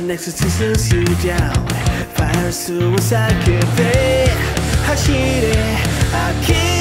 the next existence you down Fire suicide cafe 走れ呆れ